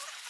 you